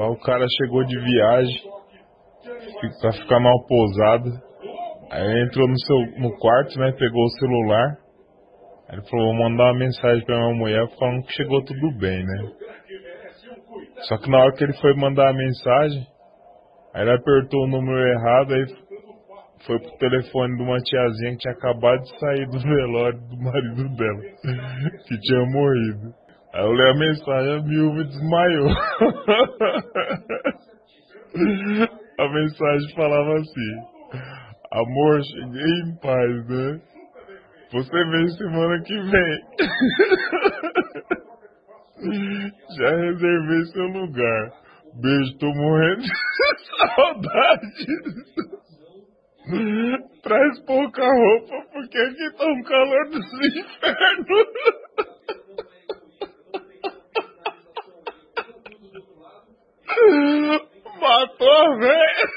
Aí o cara chegou de viagem pra ficar mal pousado. Aí entrou no, seu, no quarto, né? Pegou o celular. Aí ele falou, vou mandar uma mensagem pra minha mulher falando que chegou tudo bem, né? Só que na hora que ele foi mandar a mensagem, aí ele apertou o número errado, aí foi pro telefone de uma tiazinha que tinha acabado de sair do velório do marido dela, que tinha morrido. Aí eu li a mensagem, a viúva desmaiou. a mensagem falava assim, amor, cheguei em paz, né? Você vem semana que vem. Já reservei seu lugar. Beijo, tô morrendo de saudade. Traz pouca roupa, porque aqui tá um calor dos infernos. Matou a velha.